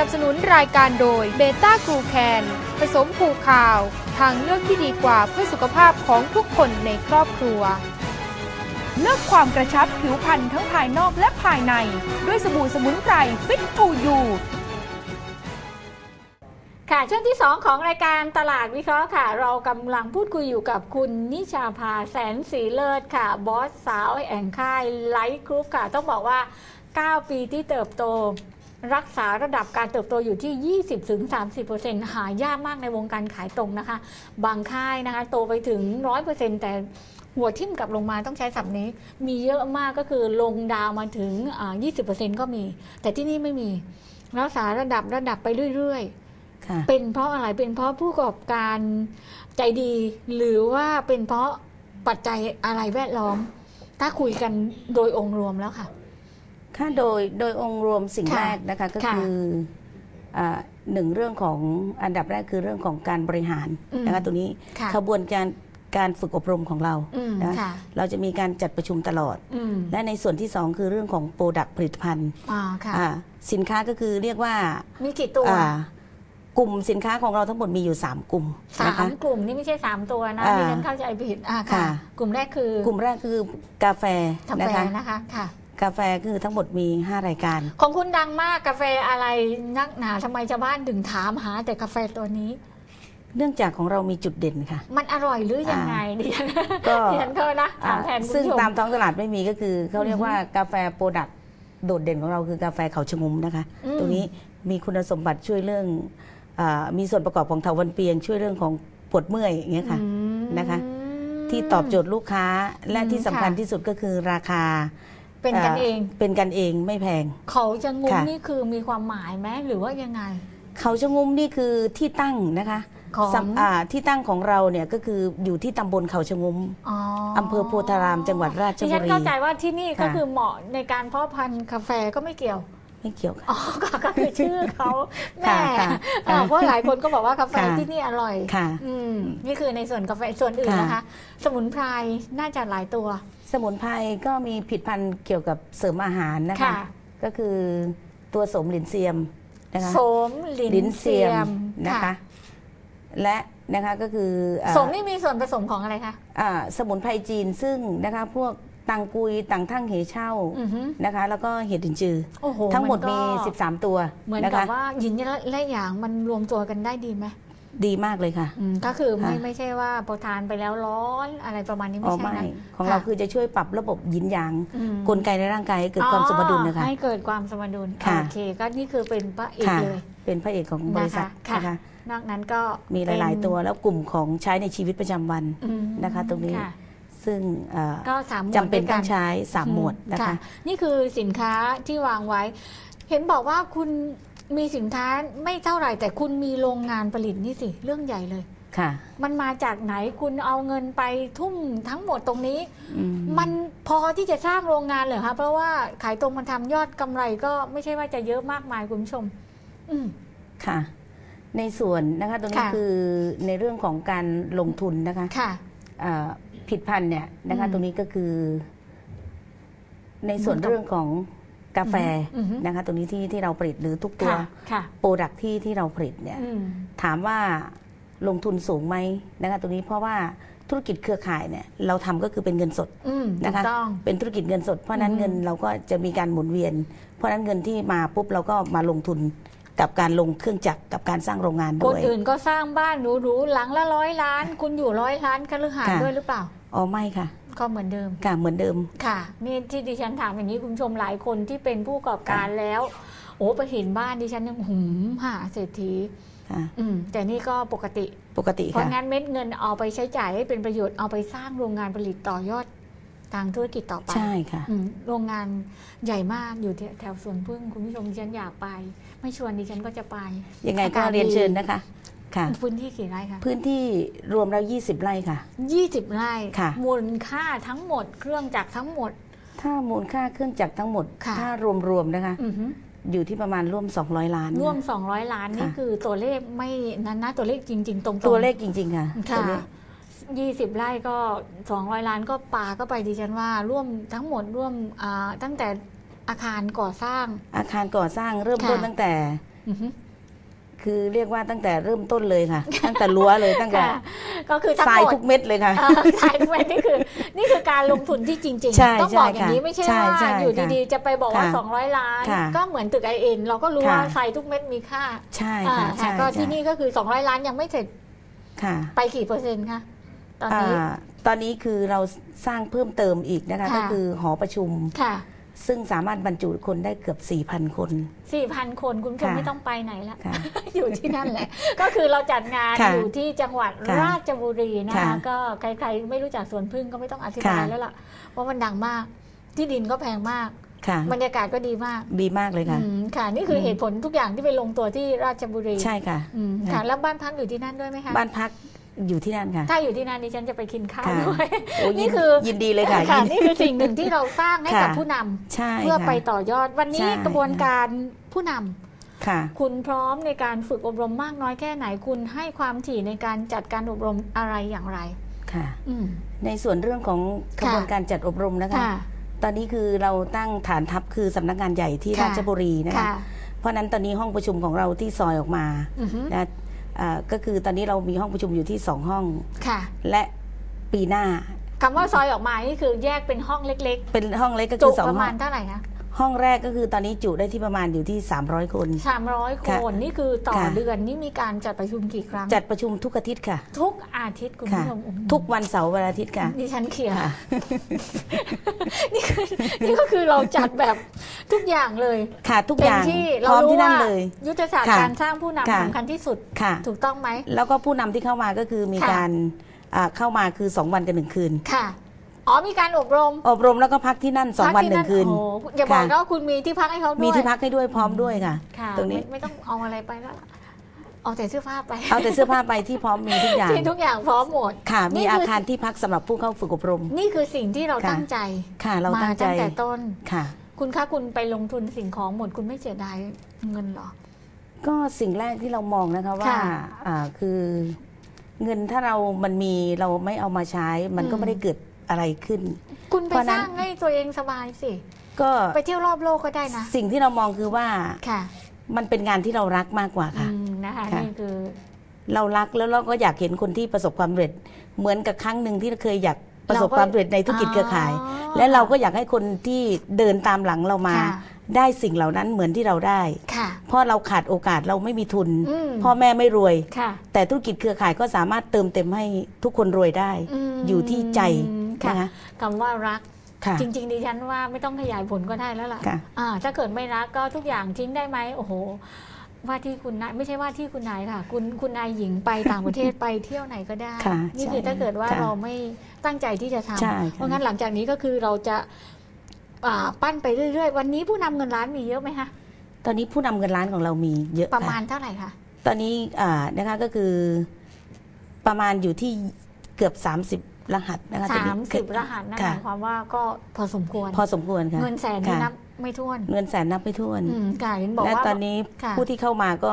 สนับสนุนรายการโดยเบต้ากลูแคนผสมฟักข้าว ทางเลือกที่ดีกว่าเพื่อสุขภาพของทุกคนในครอบครัว เลือกความกระชับผิวพรรณทั้งภายนอกและภายใน ด้วยสบู่สมุนไพรฟิตทูยูค่ะช่วงที่ 2 ของรายการตลาดวิเคราะห์ค่ะ เรากำลังพูดคุยอยู่กับคุณนิชาภาแสนสีเลิศค่ะ บอสสาวแห่งค่ายไลท์กรุ๊ปค่ะ ต้องบอกว่า 9 ปีที่เติบโต รักษาระดับการเติบโตอยู่ที่ 20-30%หายากมากในวงการขายตรงนะคะ บางค่ายนะคะ โตไปถึง 100%แต่หัวทิ่มกลับลงมาต้องใช้ศัพท์นี้ มีเยอะมากก็คือลงดาวมาถึงอ่า20%ก็มี แต่ที่นี่ไม่มี รักษาระดับระดับไปเรื่อยๆค่ะเป็นเพราะอะไร เป็นเพราะผู้ประกอบการใจดี หรือว่าเป็นเพราะปัจจัยอะไรแวดล้อม ถ้าคุยกันโดยองค์รวมแล้วค่ะ ค่ะโดยโดยองค์รวมสิ่งค่ะแรกนะคะก็ค่ะคืออ่าหนึ่งเรื่องของอันดับแรกคือเรื่องของการบริหารอืม นะคะตรงนี้ค่ะขบวนการการฝึกอบรมของเรา อืมนะ ค่ะ เราจะมีการจัดประชุมตลอด อืมและในส่วนที่สองคือเรื่องของโปรดักต์ผลิตภัณฑ์อ่าค่ะ อ่าสินค้าก็คือเรียกว่ามีกี่ตัวอ่ากลุ่มสินค้าของเราทั้งหมดมีอยู่ 3 กลุ่มสานะคะมกลุ่มนี่ไม่ใช่สามตัวนะอ่าดิฉันเข้าใจผิดอ่าค่ะ ค่ะ กลุ่มแรกคือกลุ่มแรกคือกาแฟกานะแฟคะนะคะค่ะ กาแฟคือทั้งหมดมี 5 รายการ ของคุณดังมากกาแฟอะไรนักหนาทำไมชาวบ้านถึงถามหาแต่กาแฟตัวนี้ เนื่องจากของเรามีจุดเด่นค่ะ มันอร่อยหรือยังไงดิฉันก็ดิฉันก็นะถามแทนอ่าคุณซึ่งผู้ชมตามท้องตลาดไม่มีก็คือเขาเรียอืกอฮึว่ากาแฟโปรดักต์โดดเด่นของเราคือกาแฟเขาชะงุมนะคะอืมตรงนี้มีคุณสมบัติช่วยเรื่องอามีส่วนประกอบของเถาวันเปียง ช่วยเรื่องของปวดเมื่อยอย่างเงี้ยค่ะอืมนะคะ ที่ตอบโจทย์ลูกค้าและอืมที่สำคัญค่ะที่สุดก็คือราคา เป็นกันเอง เป็นกันเองไม่แพง เขาจะงุ้มค่ะนี่คือมีความหมายไหมหรือว่ายังไง เขาชะงุมนี่คือที่ตั้งนะคะของสำอ่าที่ตั้งของเราเนี่ยก็คืออยู่ที่ตำบลเขาชะงุมอ๋ออำเภอโพธารามจังหวัดราชดิบุฉันรีเข้าใจว่าที่นี่ก็ค่ะคือเหมาะในการเพาะพันธุ์กาแฟก็ไม่เกี่ยวไม่เกี่ยวค่ะอ๋อก็ก็คือชื่อเขาแม่ค่ะค่ะอ่าเพราะหลายคนก็บอกว่ากาแฟค่ะที่นี่อร่อยค่ะอืมนี่คือในส่วนกาแฟส่วนอื่นค่ะนะคะ สมุนไพรน่าจะหลายตัว สมุนไพรก็มีผลิดพันธ์เกี่ยวกับเสริมอาหารนะคะ ค่ะ ก็คือตัวโสมหลินเซียมนะคะโสมลินลิ้นเซีเซียยมมนะคะ และนะคะก็คืออ่าโสมนี่มีส่วนผสมของอะไรคะ อ่าสมุนไพรจีนซึ่งนะคะพวกตังกุยตังทั่งเหเช่าอือฮึนะคะ แล้วก็เห็ดดินจือ โอ้โหทั้งหมดนก็มี 13 ตัวเหมือนนะกับคะว่าหยินและอย่างมันรวมตัวกันได้ดีไหม ดีมากเลยค่ะ อืมก็คือไม่ค่ะ ไม่ใช่ว่าพอทานไปแล้วร้อนอะไรประมาณนี้อ๋ไม่อใช่ไม่นะของเราค่ะคือจะช่วยปรับระบบหยินหยางอืมกลไกในร่างกายให้เกิดความสมดุลนะคะ อ๋อให้เกิดความสมดุลค่ะ โอเค ก็นี่คือเป็นพระเอกค่ะ เลย เป็นพระเอกของบริษัทนะคะค่ะ นะคะ นอกนั้นก็มีหลายเป็นๆตัวแล้วกลุ่มของใช้ในชีวิตประจำวัน อืมนะคะตรงนี้ค่ะซึ่งเอ่อก็สามหมวดจำเป็นด้วยกั ต้องใช้สามหมวดนะคะ นี่คือสินค้าที่วางไว้ เห็นบอกว่าคุณ มีสินค้าไม่เท่าไหร่ แต่คุณมีโรงงานผลิตนี่สิ เรื่องใหญ่เลย ค่ะ มันมาจากไหนคุณเอาเงินไปทุ่มทั้งหมดตรงนี้ อืม มันพอที่จะสร้างโรงงานเหรอคะเพราะว่าขายตรงมันทำยอดกำไรก็ไม่ใช่ว่าจะเยอะมากมายคุณผู้ชม อืม ค่ะ ในส่วนนะคะตรงนี้ค่ะ คือในเรื่องของการลงทุนนะคะค่ะ เอ่อผิดพันธุ์เนี่ยนะคะอืมตรงนี้ก็คือ ในส่วนเหมือนกับเรื่องของ กาแฟอือฮึนะคะตรงนี้ที่ที่เราผลิตหรือทุกตัวค่ะค่ะโปรดักที่ที่เราผลิตเนี่ยอืมถามว่าลงทุนสูงไหมนะคะตรงนี้เพราะว่าธุรกิจเครือข่ายเนี่ยเราทำก็คือเป็นเงินสดอืมถูนะกคะต้องเป็นธุรกิจเงินสด เพราะฉะนั้นอืมเงินเราก็จะมีการหมุนเวียน เพราะฉะนั้นเงินที่มาปุ๊บเราก็มาลงทุนกับการลงเครื่องจักรกับการสร้างโรงงานคด้นวยอื่นก็สร้างบ้านหรูๆหลังละร้อยล้าน คุณอยู่ร้อยล้านคฤหาสน์ค่ะด้วยหรือเปล่า อ๋อไม่ค่ะ ก็เหมือนเดิมค่ะเหมือนเดิมค่ะนี่ที่ดิฉันถามอย่างนี้คุณผู้ชมหลายคนที่เป็นผู้ประกอบการแล้ว โอ้ไปเห็นบ้านดิฉันยังหืมหาเศรษฐีค่ะอืมแต่นี่ก็ปกติปกติเพราะค่ะงั้นเม็ดเงินเอาไปใช้จ่ายให้เป็นประโยชน์เอาไปสร้างโรงงานผลิตต่อยอดทางธุรกิจต่อไป ใช่ค่ะ อืมโรงงานใหญ่มากอยู่แถวสวนพึ่งคุณผู้ชมดิฉันอยากไป ไม่ชวนดิฉันก็จะไป ยังไงอาก็กาศเรียนดีเชิญนะคะ ค่ะ พื้นที่กี่ไร่คะ พื้นที่รวมแล้ว20 ไร่ค่ะ 20 ไร่ค่ะ มูลค่าทั้งหมด เครื่องจักรทั้งหมด ถ้ามูลค่าเครื่องจักรทั้งหมด ค่ะ ถ้ารวมๆนะคะ อือฮึอยู่ที่ประมาณร่วม 200 ล้านร่วมค่ะ200 ล้านนี่ค่ะ คือตัวเลขไม่นั้นนะตัวเลขจริง ๆ ตรงๆตัวเลขจริง ๆ ค่ะค่ะตัวเลข20 ไร่ก็ 200 ล้านก็ปาก็ไปดิฉันว่า ร่วมทั้งหมดร่วมอ่าตั้งแต่อาคารก่อสร้าง อาคารก่อสร้างเริ่มต้นค่ะตั้งแต่ อือฮึ คือเรียกว่าตั้งแต่เริ่มต้นเลยค่ะ ตั้งแต่รั้วเลยตั้งแต่ค่ะก็คือทั้งทรายหมดทุกเม็ดเลยค่ะเออทรายทุกเม็ดนี่คือ นี่คือการลงทุนที่จริงใช่ๆต้องบอกใช่อย่างนี้ค่ะไม่ใช่ใช่ว่าใช่อยู่ค่ะดีๆ จะไปบอกว่าค่ะ200 ล้านค่ะก็เหมือนตึกไอเอ็นเราก็รู้ค่ะว่าทรายทุกเม็ดมีค่า ใช่อ่าค่ะค่ะใช่ก็ที่ใช่นี่ก็คือ 200 ล้านยังไม่เสร็จค่ะไปกี่เปอร์เซ็นต์คะตอนนี้อ่าตอนนี้คือเราสร้างเพิ่มเติมอีกนะคะค่ะก็คือหอประชุมค่ะ ซึ่งสามารถบรรจุคนได้เกือบ 4,000 คน 4,000 คนคุณผู้ชมค่ะไม่ต้องไปไหนละค่ะอยู่ที่นั่นแหละ ก็คือเราจัดงานค่ะอยู่ที่จังหวัดค่ะราชบุรีนะคะค่ะก็ใครๆไม่รู้จักสวนพึ่งก็ไม่ต้องอธิบายค่ะแล้วล่ะเพราะมันดังมาก ที่ดินก็แพงมากค่ะบรรยากาศก็ดีมาก ดีมากเลยค่ะอืมค่ะ นี่คือเหตุผลทุกอย่างที่ไปลงตัวที่ราชบุรี ใช่ค่ะอืมค่ะค่ะ แล้วบ้านพักอยู่ที่นั่นด้วยไหมคะ บ้านพัก อยู่ที่นั่นค่ะ ถ้าอยู่ที่นั่นดิฉันจะไปกินข้าวค่ะด้วยโอ้ยินี่คือยินดีเลยค่ะค่ะยินนี่คือสิ่งหนึ่งที่เราสร้างให้กับค่ะผู้นำใช่เพื่อค่ะไปต่อยอดวันนี้ใช่กระบวนการผู้นำค่ะคุณพร้อมในการฝึกอบรมมากน้อยแค่ไหนคุณให้ความถี่ในการจัดการอบรมอะไรอย่างไรค่ะอืมในส่วนเรื่องของกระบวนการจัดอบรมนะคะค่ะตอนนี้คือเราตั้งฐานทัพคือสำนักงานใหญ่ที่ค่ะราชบุรีนะคะค่ะเพราะฉะนั้นตอนนี้ห้องประชุมของเราที่ซอยออกมาอือฮึนะอ่า ก็คือตอนนี้เรามีห้องประชุมอยู่ที่สองห้องค่ะ และปีหน้าคำว่าซอยออกมานี่คือแยกเป็นห้องเล็กเป็นห้องเล็กก็ๆคืจุอสองประห้มาอณงเท่าไหร่คะ ห้องแรกก็คือตอนนี้จุได้ที่ประมาณอยู่ที่ 300 คนสามร้อยคค่ะนนี่คือต่อค่ะเดือนนี่มีการจัดประชุมกี่ครั้ง จัดประชุมทุกอาทิตย์ค่ะ ทุกอาทิตย์คุณค่ะผู้ชมอืมทุกวันเสาร์วันอาทิตย์ค่ะ ดิฉันเคลียร์ค่ะนี่คือนี่ก็คือเราจัดแบบทุกอย่างเลยค่ะทุกเต็อมย่างที่พร้อมเรารู้ที่นั่นว่าเลยยุทธศาสตร์ค่ะการสร้างผู้นำค่ะสำคัญที่สุดค่ะถูกต้องไหมแล้วก็ผู้นำที่เข้ามาก็คือมีค่ะการอ่าเข้ามาคือ 2 วันกับหนึ่งคืนค่ะ อ๋อมีการอบรมอบรมแล้วก็พักที่นั่น2วันพักที่หนึ่งคืนโอ้โหอย่าบอกค่ะนะว่าคุณมีที่พักให้เขาด้วยมีที่พักให้ด้วยพร้อมด้วยค่ะค่ะตรงนี้ไม่ไม่ต้องเอาอะไรไปแล้วล่ะเอาแต่เสื้อผ้าไป เอาแต่เสื้อผ้าไปที่พร้อมมีทุกอย่างที่ทุกอย่างพร้อมหมด ค่ะ มีนี่คืออาคารที่พักสำหรับผู้เข้าฝึกอบรม นี่คือสิ่งที่เราค่ะตั้งใจ ค่ะ เรามาตั้งใจตั้งแต่ต้น ค่ะ คุณคะคุณไปลงทุนสิ่งของหมดคุณไม่เสียดายเงินเหรอ ก็สิ่งแรกที่เรามองนะคะว่าค่ะอ่าคือเงินถ้าเรามันมีเราไม่เอามาใช้ มันก็อืมไม่ได้เกิด อะไรขึ้น คุณไปเพราะสนั้นร้างให้ตัวเองสบายสิ ก็ไปเที่ยวรอบโลกก็ได้นะสิ่งที่เรามองคือว่าค่ะมันเป็นงานที่เรารักมากกว่าอืค่ะมนะคะค่ะ นี่คือเรารักแล้วเราก็อยากเห็นคนที่ประสบความสำเร็จ เหมือนกับครั้งหนึ่งที่เราเคยอยากประสบความสำเร็จในธุรกิจเครือข่าย อ๋อ และเราก็อยากให้คนที่เดินตามหลังเรามา ค่ะ ได้สิ่งเหล่านั้นเหมือนที่เราได้ ค่ะ เพราะเราขาดโอกาสเราไม่มีทุน อืม พ่อแม่ไม่รวย ค่ะแต่ธุรกิจเครือข่ายก็สามารถเติมเต็มให้ทุกคนรวยได้ มอยู่ที่ใจค่ะ นะคะคำว่ารักค่ะจริงๆดิฉันว่าไม่ต้องขยายผลก็ได้แล้วล่ะค่ะอ่าถ้าเกิดไม่รักก็ทุกอย่างทิ้งได้ไหมโอ้โห ว่าที่คุณนายไม่ใช่ว่าที่คุณนายค่ะ คุณคุณนายหญิงไปต่างประเทศไปเที่ยวไหนก็ได้ค่ะนี่ใช่คือถ้าเกิดว่าค่ะเราไม่ตั้งใจที่จะทใช่ำค่ะเพราะงั้นหลังจากนี้ก็คือเราจะอ่าปั้นไปเรื่อยๆ วันนี้ผู้นำเงินล้านมีเยอะไหมคะตอนนี้ผู้นำเงินล้านของเรามีเยอะประมาค่ณเท่าไหร่คะตอนนี้อ่านะคะก็คือประมาณอยู่ที่เกือบ 30 รหัสนะคะตอนสานี้มสิบรหัสนั่นหค่ะมายความว่าก็พอสมควร พอสมควรค่ะเงินแสนนี่ค่ะนับไม่ถ้วน เงินแสนนับไม่ถ้วนอืมค่ะเห็นบอกและว่าตอนนี้ค่ะผู้ที่เข้ามาก็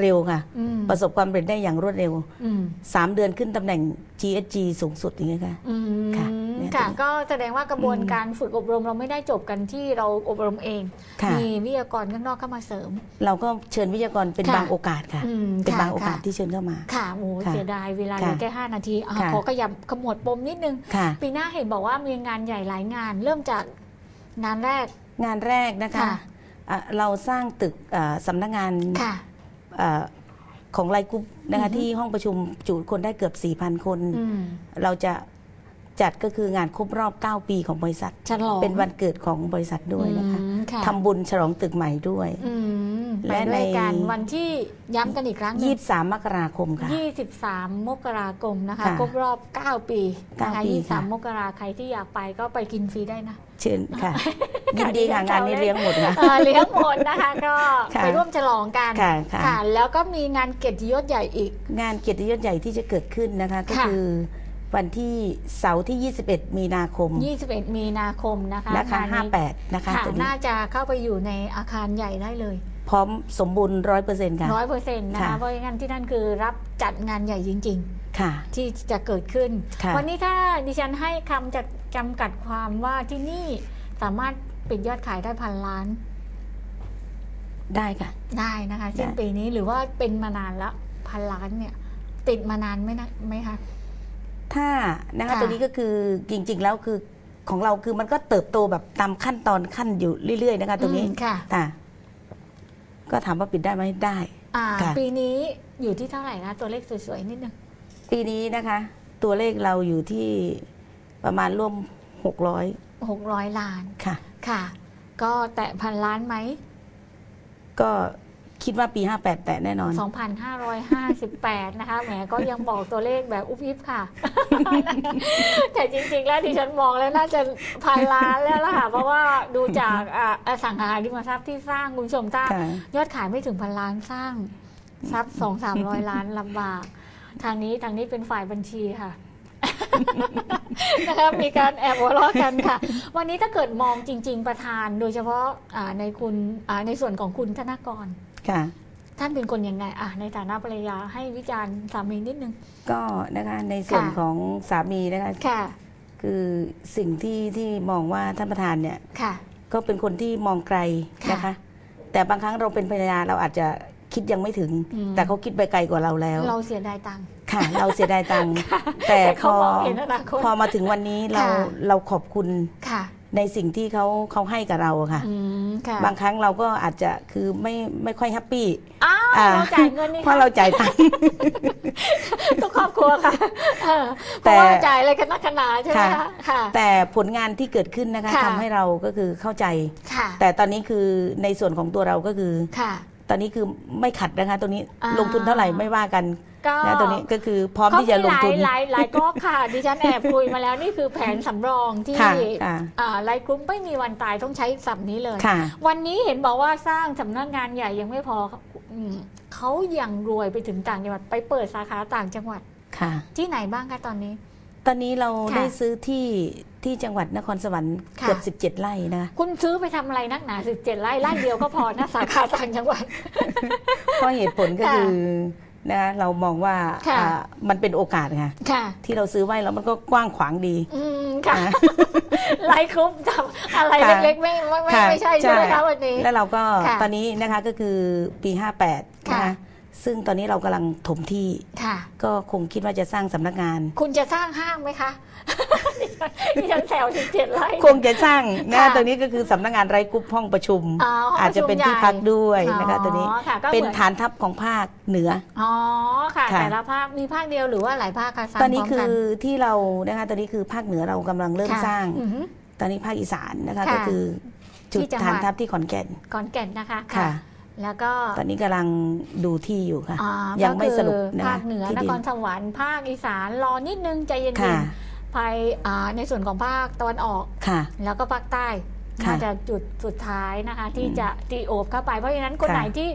เร็วค่ะอืมประสบความสำเร็จได้อย่างรวดเร็วอืม3เดือนขึ้นตำแหน่ง GSG สูงสุดอย่างเงี้ยค่ะอืมค่ะ เนี่ยค่ะตรงนี้ก็แสดงว่ากระบวนการฝึกอบรมเราไม่ได้จบกันที่เราอบรมเองค่ะมีวิทยากรข้างนอกเข้ามาเสริม เราก็เชิญวิทยากรเป็นค่ะบางโอกาสค่ะอืมเป็นค่ะบางโอกาสค่ะที่เชิญเข้ามา ค่ะโอ้โหค่ะเสียดายเวลาเหลือค่ะแค่ห้านาทีอะค่ะขอขยับขมวดปมนิดนึงค่ะปีหน้าเห็นบอกว่ามีงานใหญ่หลายงาน เริ่มจากงานแรก งานแรกนะคะค่ะอะเราสร้างตึกอ่าสำนักงานค่ะอ่าของไลกรุ๊ปนะอืคะอฮึที่ห้องประชุมจุคนได้เกือบ 4,000 คนอืมเราจะ จัดก็คืองานครบรอบ 9 ปีของบริษัท ฉลองเป็นวันเกิดของบริษัทด้วยนะคะอืมค่ะ ทำบุญฉลองตึกใหม่ด้วย อืมไปและด้วยในกันวันที่ย้ำกันอีกครั้งหนึ่ง23 มกราคมค่ะ 23 มกราคมนะคะ ค่ะครบรอบ 9 ปีนะคะ9ปีค่ะ 23 มกราใครที่อยากไปก็ไปกินฟรีได้นะ เชิญค่ะ ยินดีค่ะงานนี้เลี้ยงหมดค่ะเออเลี้ยงหมดนะคะ ก็ค่ะไปร่วมฉลองกันค่ะค่ะค่ะ แล้วก็มีงานเกียรติยศใหญ่อีก งานเกียรติยศใหญ่ที่จะเกิดขึ้นนะคะ ก็ค่ะ คือ วันที่เสาร์ที่ 21 มีนาคม 21 มีนาคมนะคะนะคะงานนี้58 นะคะค่ะตัวนี้น่าจะเข้าไปอยู่ในอาคารใหญ่ได้เลย พร้อมสมบูรณ์ร้อยเปอร์เซ็นต์ค่ะร้อยเปอร์เซ็นต์นะคะค่ะเพราะงั้นที่นั่นคือรับจัดงานใหญ่จริงค่ะๆที่จะเกิดขึ้นค่ะวันนี้ถ้าดิฉันให้คำจัดจำกัดความว่าที่นี่สามารถปิดยอดขายได้พันล้านได้ค่ะ ได้นะคะสิ้นได้ปีนี้หรือว่าเป็นมานานแล้วพันล้านเนี่ย ติดมานานไหมนะไหมคะ ถ้านะคะค่ะ ตัวนี้ก็คือจริง ๆ แล้วคือของเราคือมันก็เติบโตแบบตามขั้นตอนขั้นอยู่เรื่อย ๆ นะคะตัวนี้อืมค่ะค่ะก็ถามว่าปิดได้ไหมได้ อ่าค่ะ ปีนี้อยู่ที่เท่าไหร่คะตัวเลขสวยๆนิดนึงปีนี้นะคะ ตัวเลขเราอยู่ที่ประมาณร่วมหกร้อยหกร้อยล้านค่ะ ค่ะ ก็แตะพันล้านไหมก็ คิดว่าปี 58 แตะแน่นอน 2,558 นะคะ แหมก็ยังบอกตัวเลขแบบอุบอิบค่ะ แต่จริงๆ แล้วดิฉันมองแล้วน่าจะพันล้านแล้วล่ะค่ะ เพราะว่าดูจากอ่าอสังหาริมทรัพย์ที่สร้างคุณผู้ชมทราบค่ะยอดขายไม่ถึงพันล้านสร้างทรัพย์สองสามร้อยล้านลำบาก ทางนี้ทางนี้เป็นฝ่ายบัญชีค่ะนะคะมีการแอบหัวเราะกันค่ะ วันนี้ถ้าเกิดมองจริง ๆ ประธานโดยเฉพาะอ่าในคุณอ่าในส่วนของคุณธนากร ค่ะ ท่านเป็นคนยังไงอะในฐานะภรรยาให้วิจารณ์สามีนิดนึง ก็นะคะในส่วนค่ะ ของสามีนะคะค่ะ คือสิ่งที่ที่มองว่าท่านประธานเนี่ยค่ะ ก็เป็นคนที่มองไกลค่ะนะคะ แต่บางครั้งเราเป็นภรรยาเราอาจจะคิดยังไม่ถึง อืมแต่เขาคิดไปไกลกว่าเราแล้ว เราเสียดายตังค์ค่ะ เราเสียดายตังค์แต่แต่พเขาอมองเห็นอนาคต พอมาถึงวันนี้เราค่ะ เราขอบคุณ ค่ะ ในสิ่งที่เขาเขาให้กับเราอะค่ะ อืมค่ะบางครั้งเราก็อาจจะคือไม่ไม่ค่อยแฮปปี้อ้าวอ่าเราจ่ายเงินนี่เพราะเราจ่ายตังค์ ทุกครอบครัวค่ะเออเพแต่ ราะว่าจ่ายอะไรกันนักขนาดใช่ไหมค่ะคะค่ะ แต่ผลงานที่เกิดขึ้นนะคะค่ะ ทำให้เราก็คือเข้าใจ ค่ะแต่ตอนนี้คือในส่วนของตัวเราก็คือ ค่ะ ตอนนี้คือไม่ขัดนะคะตัวนี้อ่า ลงทุนเท่าไหร่ไม่ว่ากัน ก็นะตัวนี้ก็คือพร้อมที่จะลงทุนเขามีหลายหลายหลายก๊อกค่ะ ดิฉันแอบคุยมาแล้วนี่คือแผนสำรองที่ค่ะค่ะอ่าไลฟ์กรุ๊ปไม่มีวันตายต้องใช้ศัพท์นี้เลยค่ะวันนี้เห็นบอกว่าสร้างสำนักงานใหญ่ยังไม่พออืมเขายังรวยไปถึงต่างจังหวัดไปเปิดสาขาต่างจังหวัดค่ะ ที่ไหนบ้างคะตอนนี้ ตอนนี้เราค่ะได้ซื้อที่ที่จังหวัดนครสวรรค์ค่ะเกือบ 17 ไร่นะคะคุณซื้อไปทำอะไรนักหนาสิบเจ็ดไร่ไร่เดียวก็พอนะสาขาต่างจังหวัดเพราะเหตุผลก็ค่ะคือ นะคะเรามองว่าค่ะอ่ามันเป็นโอกาสค่ะค่ะ ที่เราซื้อไว้แล้วมันก็กว้างขวางดี อืมค่ะอ่าไลฟ์กรุ๊ปทำอะไรค่ะ เล็กๆไม่ไม่ไม่ค่ะไม่ใช่ใช่ไหมคะวันนี้ แล้วเราก็ค่ะตอนนี้นะคะก็คือปี 58ค่ะนะคะ ซึ่งตอนนี้เรากำลังถมที่ ค่ะ ก็คงคิดว่าจะสร้างสำนักงาน คุณจะสร้างห้างไหมคะ ดิฉันแซวสิบเจ็ดไร่ คงจะสร้างนะค่ะตรงนี้ก็คือสำนักงานไรกรุ๊ปห้องประชุม อ๋อห้องอาจจะเป็นที่พักด้วยนะคะอ๋อตัวนี้ค่ะก็เป็นหมือฐานทัพของภาคเหนือ อ๋อค่ะ ค่ะ แต่ละภาคมีภาคเดียวหรือว่าหลายภาคคะสร้างตอนนี้พร้มคืกัอที่เรานะคะตอนนี้คือภาคเหนือเรากำลังเริ่มค่ะสร้าง อือหือตอนนี้ภาคอีสานนะคะค่ะก็คือจุดที่จังหวัด ฐานทัพที่ขอนแก่นก่อนแก่นนะคะ ค่ะ แล้วก็ตอนนี้กำลังดูที่อยู่ค่ะอ่ายังไม่สรุปก็คือนะภาคเหนือที่นดิครสวรรค์ภาคอีสานรอนิดนึงใจเย็นค่ะๆภายอ่าในส่วนของภาคตะวันออกค่ะ แล้วก็ภาคใต้ค่ะน่าจะจุดสุดท้ายนะคะ ที่อืมจะตีโอบเข้าไป เพราะฉะนั้นคนค่ะไหนที่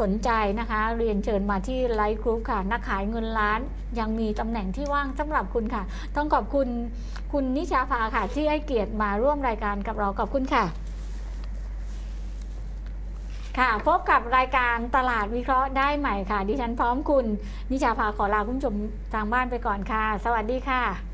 สนใจนะคะ เรียนเชิญมาที่ไลฟ์กรุ๊ปค่ะ นักขายเงินล้าน ยังมีตำแหน่งที่ว่างสำหรับคุณค่ะ ต้องขอบคุณคุณนิชาภาค่ะ ที่ให้เกียรติมาร่วมรายการกับเราขอบคุณค่ะ ค่ะพบกับรายการตลาดวิเคราะห์ได้ใหม่ค่ะ ดิฉันพร้อมคุณ นิชาภาขอลาคุณผู้ชมทางบ้านไปก่อนค่ะ สวัสดีค่ะ